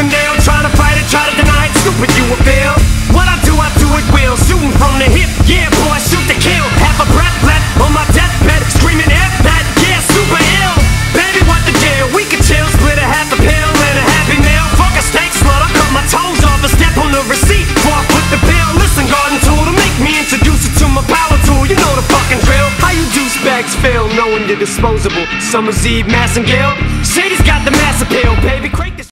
and down, trying to fight it, try to deny it. Stupid, you will fail. What I do, I do it will. Shooting from the hip, yeah, boy, shoot to kill. Half a breath left on my deathbed, screaming F that, yeah, super ill. Baby, what the deal? We can chill, split a half a pill and a happy meal. Fuck a steak slut, I cut my toes off and step on the receipt before I put the bill. Listen, garden tool to make me introduce it to my power tool. You know the fucking drill. How you douchebags feel knowing you're disposable? Summer's Eve, Massengill. Shady's got the mass appeal.